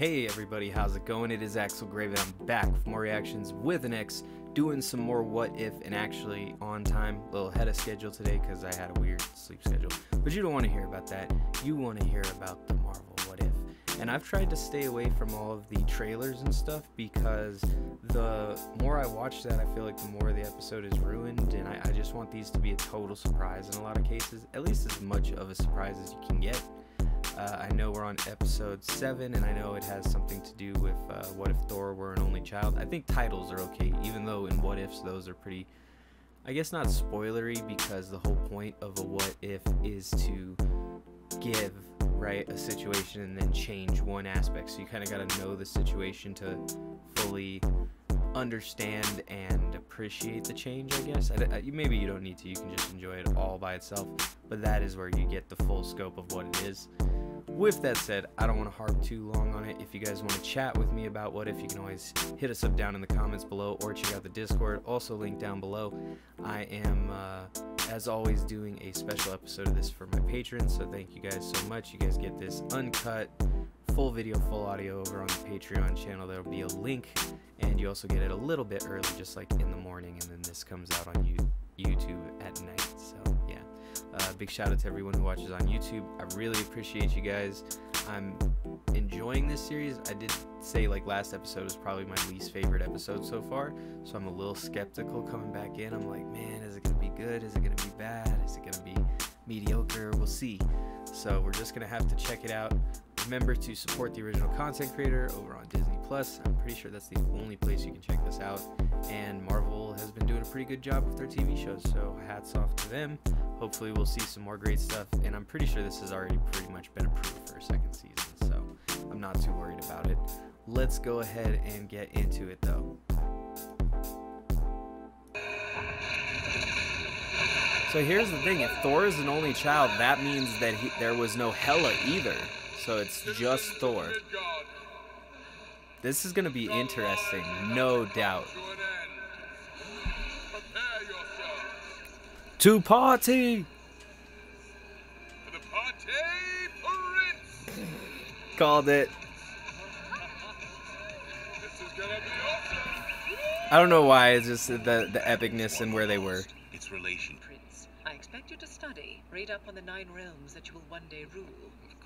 Hey everybody, how's it going? It is Axel Grave and I'm back with more ReaXtions with an X, doing some more what if and actually on time, a little ahead of schedule today because I had a weird sleep schedule. But you don't want to hear about that. You want to hear about the Marvel what if. And I've tried to stay away from all of the trailers and stuff because the more I watch that, I feel like the more the episode is ruined, and I, I just want these to be a total surprise in a lot of cases, at least as much of a surprise as you can get. Uh, I know we're on episode 7, and I know it has something to do with uh, what if Thor were an only child. I think titles are okay, even though in what ifs those are pretty, I guess not spoilery, because the whole point of a what if is to give, right, a situation and then change one aspect. So you kind of got to know the situation to fully understand and appreciate the change, I guess. I, I, maybe you don't need to, you can just enjoy it all by itself, but that is where you get the full scope of what it is. With that said, I don't want to harp too long on it. If you guys want to chat with me about what if, you can always hit us up down in the comments below or check out the Discord, also linked down below. I am, uh, as always, doing a special episode of this for my patrons, so thank you guys so much. You guys get this uncut, full video, full audio over on the Patreon channel. There'll be a link, and you also get it a little bit early, just like in the morning, and then this comes out on YouTube at night. So. Uh, big shout out to everyone who watches on YouTube. I really appreciate you guys. I'm enjoying this series. I did say like last episode was probably my least favorite episode so far, so I'm a little skeptical coming back in. I'm like, man, is it gonna be good? Is it gonna be bad? Is it gonna be mediocre? We'll see. So we're just gonna have to check it out. Remember to support the original content creator over on Disney Plus. I'm pretty sure that's the only place you can check this out. And Marvel has been doing a pretty good job with their TV shows, so hats off to them. Hopefully, we'll see some more great stuff. And I'm pretty sure this has already pretty much been approved for a second season, so I'm not too worried about it. Let's go ahead and get into it, though. So here's the thing: if Thor is an only child, that means that he, there was no Hela either. So it's just Thor. This is going to be interesting, no doubt. To party! Called it. I don't know why, it's just the, the epicness and where they were. Its relation. Prince, I expect you to study, read up on the nine realms that you will one day rule.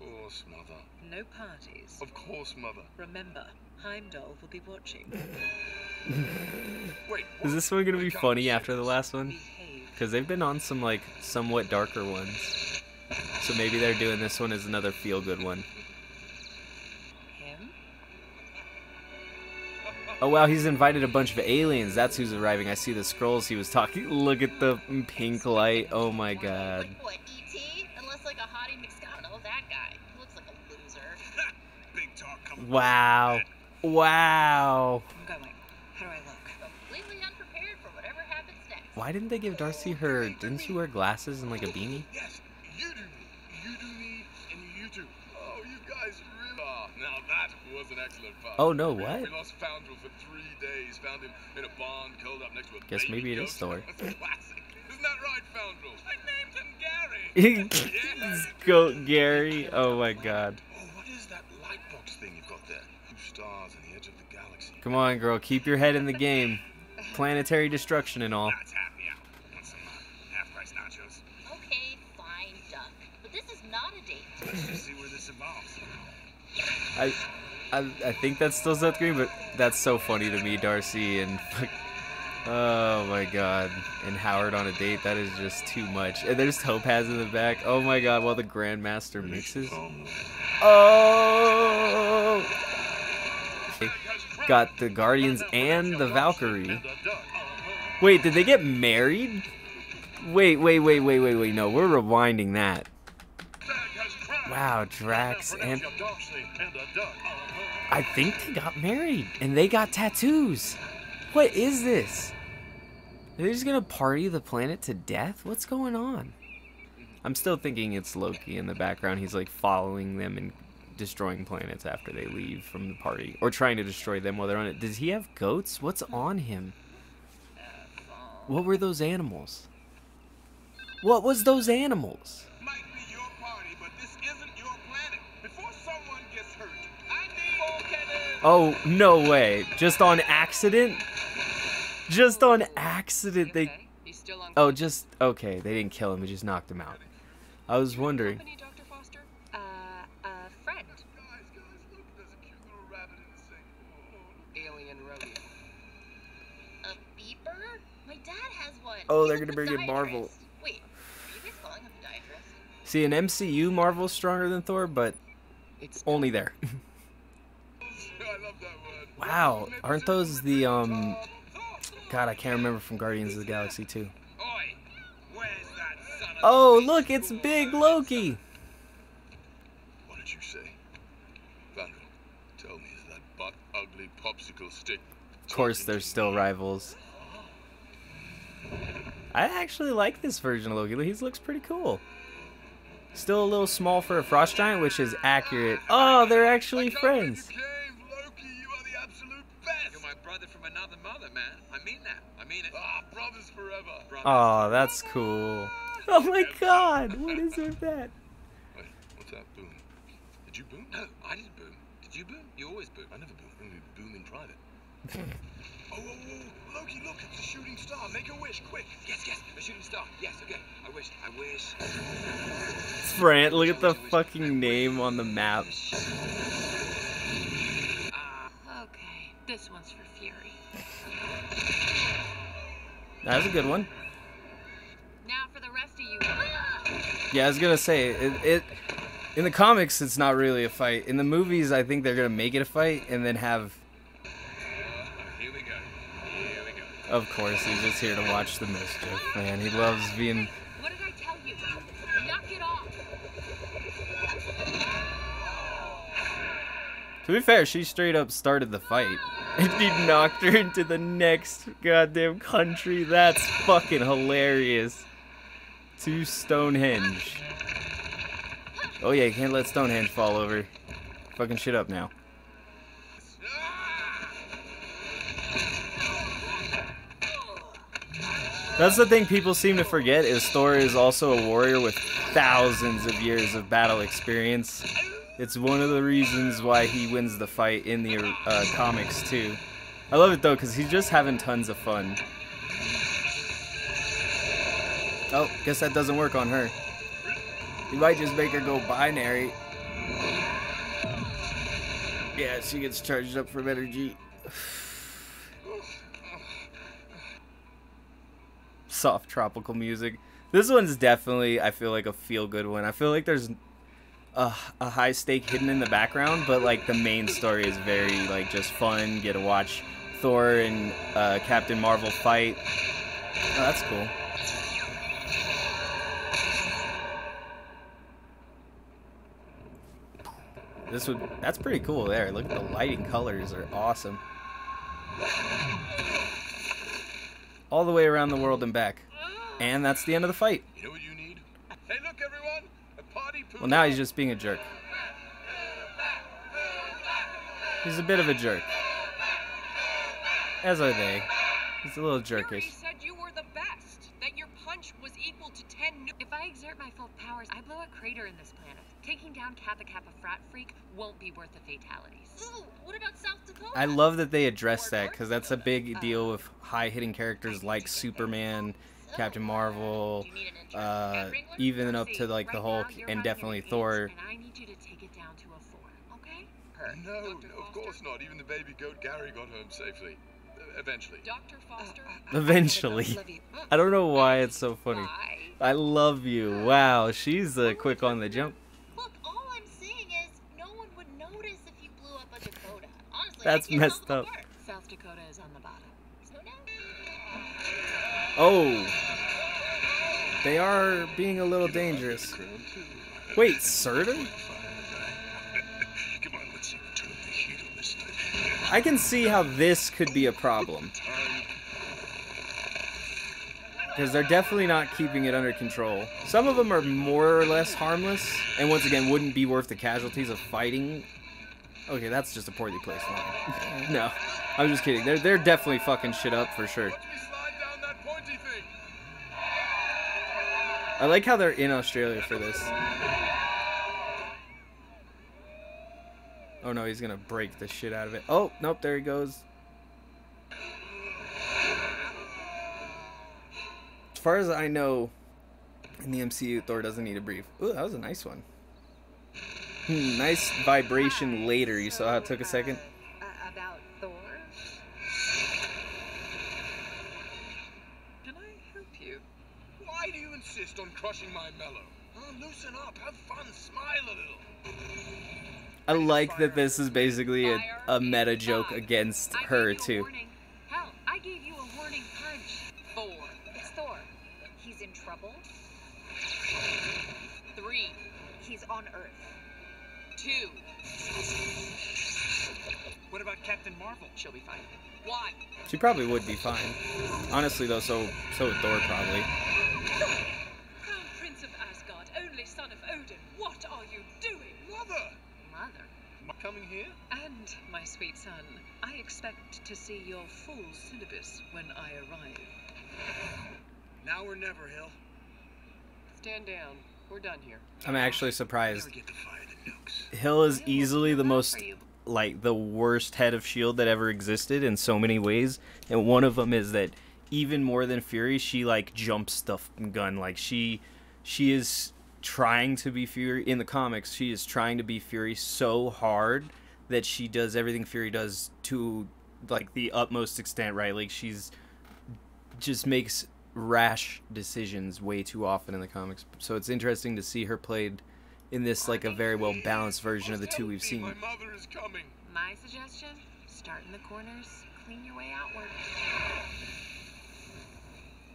Of course, Mother. No parties. Of course, Mother. Remember, Heimdall will be watching. Wait. Is this one gonna be funny after the last one? Because they've been on some like somewhat darker ones. So maybe they're doing this one as another feel good one. Him? Oh wow, he's invited a bunch of aliens. That's who's arriving. I see the scrolls he was talking. Look at the pink light. Oh my god. Like what, E.T.? Unless like a hottie Mexicano, that guy. He looks like a loser. Big talk coming. Wow. Wow. I'm going. How do I look? Completely unprepared for whatever happens next. Why didn't they give Darcy her didn't she wear glasses and like a beanie? Yes, you do me, you do me, and you do. Oh, you guys really. Oh, now that was an excellent fight. Oh, no, what? We lost Fandral for three days. Found him in a barn, curled up next to a. Guess maybe it is. Thor. Classic. Isn't that right, Fandral? I named him Gary. yes. Goat Gary. Oh my god. Oh, what is that light box thing you've got there? Two stars on the edge of the galaxy. Come on, girl, keep your head in the game. Planetary destruction and all. That's happy hour. Want some uh, half-price nachos? Okay, fine, duck. But this is not a date. Let's see where this evolves. I, I, I think that's still Seth Green, but that's so funny to me, Darcy and. Oh my god. And Howard on a date, that is just too much. And there's Topaz in the back. Oh my god, while the Grandmaster mixes. Oh! oh. Got the Guardians and the Valkyrie. Wait, did they get married? Wait, wait, wait, wait, wait, wait. No, we're rewinding that. Wow, Drax and. I think they got married and they got tattoos. What is this? Are they just gonna party the planet to death? What's going on? I'm still thinking it's Loki in the background. He's like following them and destroying planets after they leave from the party, or trying to destroy them while they're on it. Does he have goats? What's on him? What were those animals? What was those animals? Might be your party, but this isn't your planet. Before someone gets hurt, Oh, no way. Just on accident? Just on accident they Okay, he's still on. Oh, just okay, they didn't kill him, they just knocked him out. I was wondering. Company, Dr. Foster? Uh, a friend. Guys, guys, look, there's a cute little rabbit in the sink. Oh, Alien rodeo. A beeper? My dad has one. Oh, they're gonna bring in Marvel. Wait, are you guys calling him podiatrist? See, an MCU, Marvel's stronger than Thor, but It's only there. I love that word. wow, aren't those the um? God, I can't remember from Guardians of the Galaxy too. Oi, where's that son of a Oh, look, it's Big Loki. What did you say? Fandral, tell me, is that butt ugly popsicle stick? Of course, they're still rivals. I actually like this version of Loki. He looks pretty cool. Still a little small for a frost giant, which is accurate. Oh, they're actually friends. You came, Loki. You are the absolute best. You're my brother from another mother, man. I mean that. I mean it. Ah, brothers forever. Brothers. Oh, that's cool. Oh my god, what is with that? Wait, what's that? Boom. Did you boom? No, I didn't boom. Did you boom? You always boom. I never boom. I only boom in private. oh, oh, oh, Loki, look, it's a shooting star. Make a wish, quick. Yes, yes, a shooting star. Yes, okay. I wish. I wish. Fran, look at the fucking name on the map. Okay, this one's for Fury. That's a good one. Now for the rest of you. Yeah, I was gonna say it, it. In the comics, it's not really a fight. In the movies, I think they're gonna make it a fight and then have. Here we go. Here we go. Of course, he's just here to watch the mischief. Man, he loves being. What did I tell you? Knock it off. To be fair, she straight up started the fight. And he knocked her into the next goddamn country. That's fucking hilarious. To Stonehenge. Oh yeah, you can't let Stonehenge fall over. Fucking shit up now. That's the thing people seem to forget is Thor is also a warrior with thousands of years of battle experience. It's one of the reasons why he wins the fight in the uh, comics too. I love it though because he's just having tons of fun. Oh, guess that doesn't work on her. You might just make her go binary. Yeah, she gets charged up from energy. Soft tropical music. This one's definitely, I feel like, a feel good one. I feel like there's a, a high stake hidden in the background, but like the main story is very like just fun. Get to watch Thor and uh, Captain Marvel fight. Oh, that's cool. This would that's pretty cool there. Look at the lighting colors are awesome. All the way around the world and back. And that's the end of the fight. You know what you need? Hey, look, everyone. A party poo. Well, now he's just being a jerk. He's a bit of a jerk. As are they. He's a little Fury jerkish. said you were the best. That your punch was equal to ten. Nu- If I exert my full powers, I blow a crater in this planet. Taking down Kappa Kappa frat freak won't be worth the fatalities. Ooh, what about South Dakota? I love that they address that because that's a big deal with high hitting characters like Superman, Captain Marvel, Do you need an intern? uh, even up to like the Hulk and definitely Thor. And I need you to take it down to a four, okay? Her. No, of course not. Even the baby goat Gary got home safely. Uh, eventually. Dr. Foster? Eventually. I don't know why it's so funny. I love you. Wow, she's uh, quick on the jump. That's messed I'm Oh. They are being a little dangerous. Wait, Surtur? Come on, let's turn the heat on this thing. I can see how this could be a problem. Because they're definitely not keeping it under control. Some of them are more or less harmless, and once again, wouldn't be worth the casualties of fighting. Okay, that's just a poorly placed line. no, I'm just kidding. They're they're definitely fucking shit up for sure. Watch me slide down that pointy thing. I like how they're in Australia for this. Oh no, he's gonna break the shit out of it. Oh, nope, there he goes. As far as I know, in the MCU, Thor doesn't need to breathe. Ooh, that was a nice one. Hmm, nice vibration later. You saw how it took a second? Uh, about Thor? Can I help you? Why do you insist on crushing my mellow? Oh, loosen up, have fun, smile a little. I like that this is basically a, a meta joke against her, gave you a too. warning. Hell, I gave you a warning punch. Four. It's Thor. He's in trouble. Three. He's on Earth. Two. What about Captain Marvel? She'll be fine. One. She probably would be fine. Honestly, though, so so would Thor probably. See your full syllabus when I arrive. Now or never, Hill. Stand down. We're done here. I'm actually surprised. Get to fire the nukes. Hill is easily the most like the worst head of shield that ever existed in so many ways and one of them is that even more than fury she like jumps the f- gun like she she is trying to be fury in the comics she is trying to be fury so hard that she does everything fury does to like the utmost extent right like she's just makes rash decisions way too often in the comics so it's interesting to see her played in this like a very well balanced version of the two we've seen My mother is coming. My suggestion? Start in the corners, clean your way outward.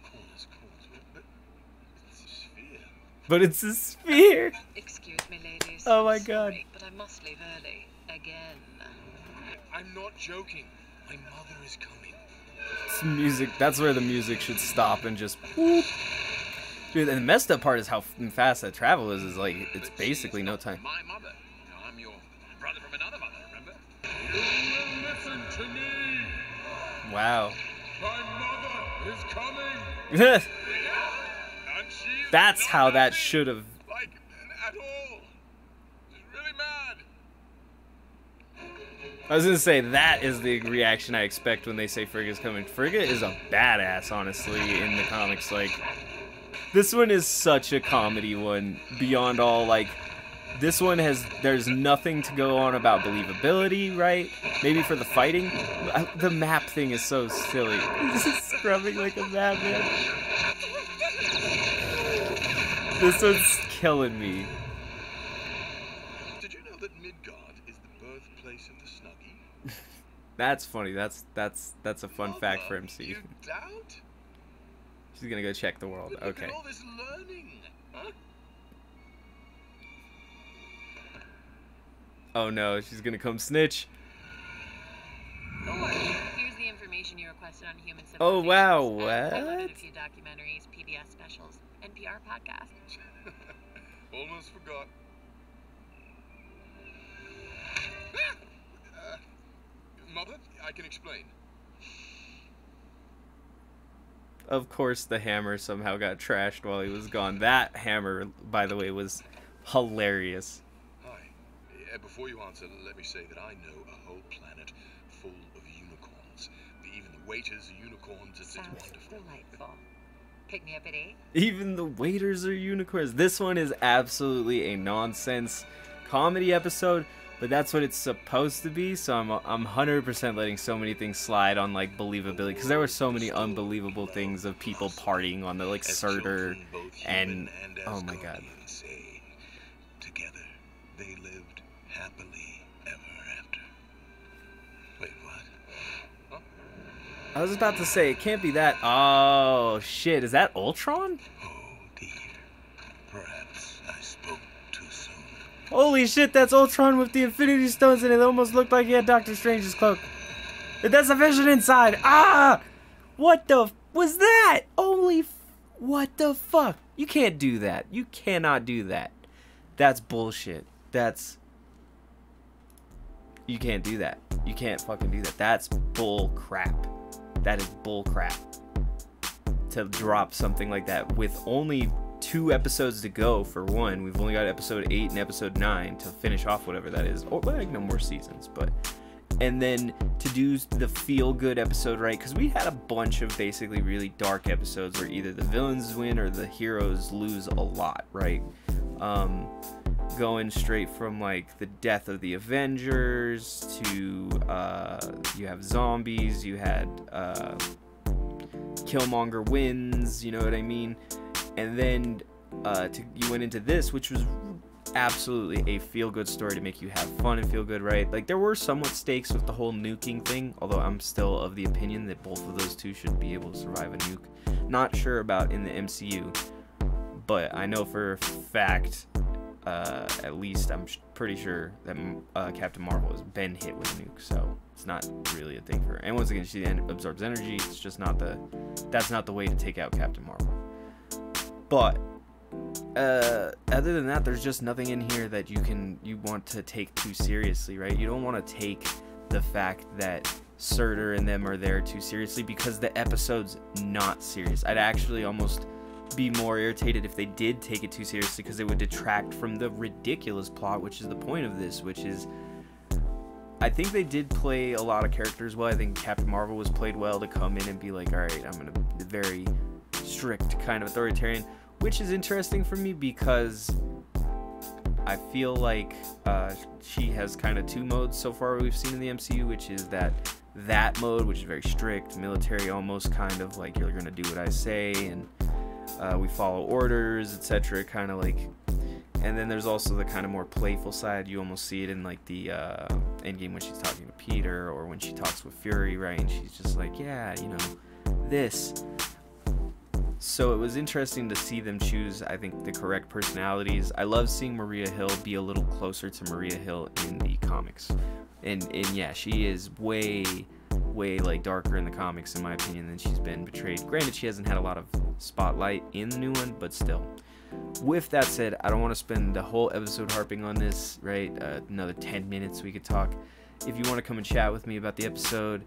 Corners, corners, but it's a sphere. but it's a sphere Excuse me, ladies. Oh my I'm God. sorry, But I must leave early. Again. I'm not joking. My mother is coming. It's music. That's where the music should stop and just. whoop. Dude, and the messed up part is how fast that travel is. Is like it's But basically no time. My mother. Now, I'm your brother from another mother, remember? Listen to me. Wow. My mother is coming. That's And she's not how that should have. Like, at all. She's really mad. I was gonna say that is the reaction I expect when they say Frigga's coming. Frigga is a badass, honestly, in the comics. Like, this one is such a comedy one beyond all. Like, this one has there's nothing to go on about believability, right? Maybe for the fighting, the map thing is so silly. He's just scrubbing like a madman. This one's killing me. Did you know that Midgard is the birthplace of the Snuggie? That's funny. That's that's that's a fun fact for Mother, MC. You doubt? She's gonna go check the world. But look Okay. at all this learning. Huh? Oh no, she's gonna come snitch. Here's the information you requested on human Oh, civilizations. wow, I've what? a few documentaries, PBS specials, NPR podcasts. Almost forgot. Mother, I can explain. Of course, the hammer somehow got trashed while he was gone. That hammer, by the way, was hilarious. Hi. Uh, before you answer, let me say that I know a whole planet full of unicorns. Even the waiters are unicorns. It's, it's Sounds wonderful. delightful. Pick me up at eight. Even the waiters are unicorns. This one is absolutely a nonsense comedy episode, but that's what it's supposed to be. So I'm I'm 100% letting so many things slide on like believability because there were so many unbelievable things of people partying on the like Surtur and oh my god. Together they lived happily ever after. Wait, what? I was about to say it can't be that. Oh shit, is that Ultron? Oh dear. Perhaps I spoke too soon. Holy shit, that's Ultron with the Infinity Stones and it almost looked like he had Doctor Strange's cloak. That's a vision inside. Ah! What the was that? Holy what the fuck? You can't do that. You cannot do that. That's bullshit. That's You can't do that. You can't fucking do that. That's bull crap. That is bull crap. To drop something like that with only two episodes to go for one. We've only got episode eight and episode nine to finish off whatever that is. Or like no more seasons, but and then to do the feel good episode right because we had a bunch of basically really dark episodes where either the villains win or the heroes lose a lot right um, going straight from like the death of the avengers to uh, you have zombies you had uh, killmonger wins you know what i mean and then uh, to, you went into this which was absolutely a feel good story to make you have fun and feel good, right? Like there were somewhat stakes with the whole nuking thing, although I'm still of the opinion that both of those two should be able to survive a nuke. Not sure about in the MCU, but I know for a fact, uh, at least I'm pretty sure that uh, Captain Marvel has been hit with a nuke, so it's not really a thing for her. And once again, she absorbs energy. It's just not the that's not the way to take out Captain Marvel. But uh, other than that, there's just nothing in here that you can you want to take too seriously, right? You don't want to take the fact that Surtur and them are there too seriously because the episode's not serious. I'd actually almost be more irritated if they did take it too seriously because it would detract from the ridiculous plot, which is the point of this, which is I think they did play a lot of characters well. I think Captain Marvel was played well to come in and be like, all right, I'm gonna very strict kind of authoritarian which is interesting for me because I feel like uh, she has kind of two modes so far we've seen in the MCU, which is that that mode, which is very strict, military, almost kind of like you're gonna do what I say, and uh, we follow orders, etc. Kind of like, and then there's also the kind of more playful side. You almost see it in like the uh, Endgame when she's talking to Peter, or when she talks with Fury, right? And she's just like, yeah, you know, this so it was interesting to see them choose, I think, the correct personalities. I love seeing Maria Hill be a little closer to Maria Hill in the comics. And, and yeah, she is way, way like darker in the comics, in my opinion, than she's been betrayed. Granted, she hasn't had a lot of spotlight in the new one, but still. With that said, I don't want to spend the whole episode harping on this, right? Uh, another 10 minutes we could talk. If you want to come and chat with me about the episode,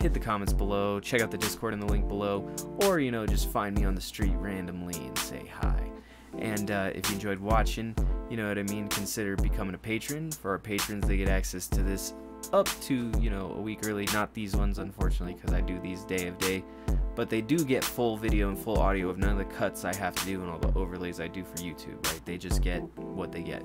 hit the comments below, check out the Discord in the link below, or, you know, just find me on the street randomly and say hi. And uh, if you enjoyed watching, you know what I mean, consider becoming a patron. For our patrons, they get access to this up to, you know, a week early. Not these ones, unfortunately, because I do these day of day. But they do get full video and full audio of none of the cuts I have to do and all the overlays I do for YouTube, right? They just get what they get.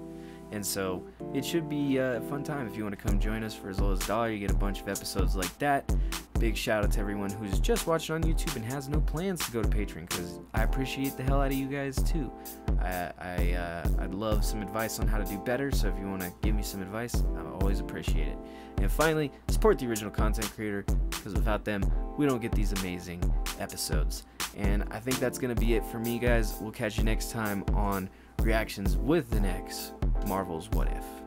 And so it should be a fun time if you want to come join us for as low as a dollar. You get a bunch of episodes like that. Big shout out to everyone who's just watching on YouTube and has no plans to go to Patreon because I appreciate the hell out of you guys too. I, I uh, I'd love some advice on how to do better. So if you want to give me some advice, I always appreciate it. And finally, support the original content creator because without them, we don't get these amazing episodes. And I think that's gonna be it for me, guys. We'll catch you next time on ReaXtions with the next Marvel's What If.